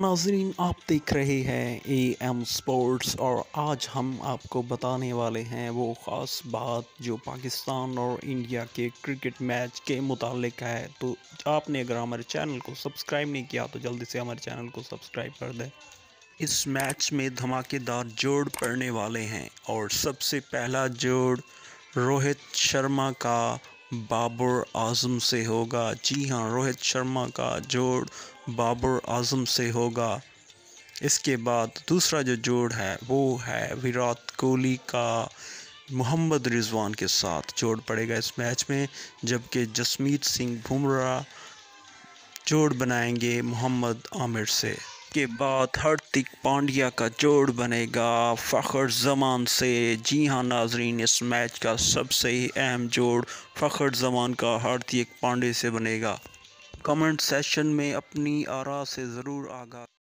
ناظرین، آپ دیکھ رہے ہیں اے ایم سپورٹس اور آج ہم آپ کو بتانے والے ہیں وہ خاص بات جو پاکستان اور انڈیا کے کرکٹ میچ کے متعلق ہے۔ تو آپ نے اگر ہمارے چینل کو سبسکرائب نہیں کیا تو جلدی سے ہمارے چینل کو سبسکرائب کر دیں۔ اس میچ میں دھماکے دار جوڑ پڑنے والے ہیں اور سب سے پہلا جوڑ روہت شرما کا بابر اعظم سے ہوگا۔ جی ہاں روہت شرما کا جوڑ بابر اعظم سے ہوگا۔ اس کے بعد دوسرا جو جوڑ ہے، وہ ہے ویرات کوہلی کا محمد رضوان کے ساتھ جوڑ پڑے گا اس میچ میں، جبکہ جسمیت سنگھ بمراہ جوڑ بنائیں گے محمد عامر سے۔ کے بعد ہرتک پانڈیا کا جوڑ بنے گا۔ فخر زمان سے۔ جی ہاں ناظرین، اس میچ کا سب سے ہی اہم جوڑ فخر زمان کا ہرتک پانڈے سے بنے گا۔ کمنٹ سیشن میں اپنی آرا سے ضرور آگاہ۔